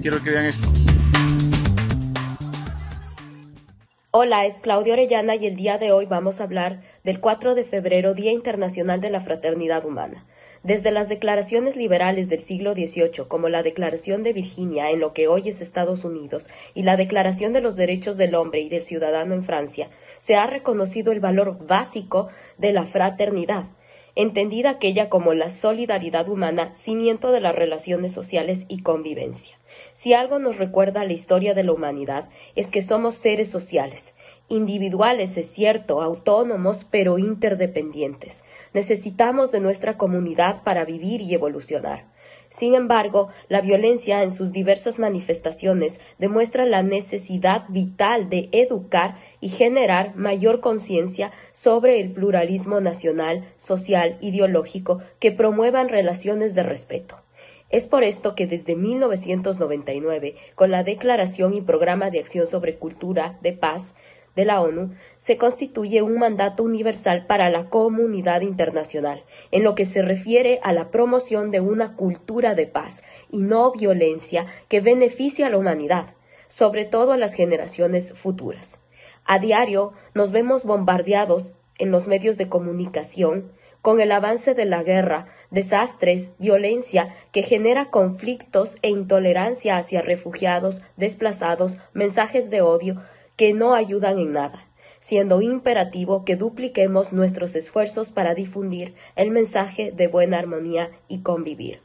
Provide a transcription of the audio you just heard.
Quiero que vean esto. Hola, es Claudia Orellana y el día de hoy vamos a hablar del 4 de febrero, Día Internacional de la Fraternidad Humana. Desde las declaraciones liberales del siglo XVIII, como la Declaración de Virginia en lo que hoy es Estados Unidos y la Declaración de los Derechos del Hombre y del Ciudadano en Francia, se ha reconocido el valor básico de la fraternidad, entendida aquella como la solidaridad humana, cimiento de las relaciones sociales y convivencia. Si algo nos recuerda la historia de la humanidad es que somos seres sociales, individuales, es cierto, autónomos, pero interdependientes. Necesitamos de nuestra comunidad para vivir y evolucionar. Sin embargo, la violencia en sus diversas manifestaciones demuestra la necesidad vital de educar y generar mayor conciencia sobre el pluralismo nacional, social, ideológico que promuevan relaciones de respeto. Es por esto que desde 1999, con la Declaración y Programa de Acción sobre Cultura de Paz de la ONU, se constituye un mandato universal para la comunidad internacional, en lo que se refiere a la promoción de una cultura de paz y no violencia que beneficie a la humanidad, sobre todo a las generaciones futuras. A diario nos vemos bombardeados en los medios de comunicación con el avance de la guerra, desastres, violencia que genera conflictos e intolerancia hacia refugiados, desplazados, mensajes de odio que no ayudan en nada, siendo imperativo que dupliquemos nuestros esfuerzos para difundir el mensaje de buena armonía y convivir.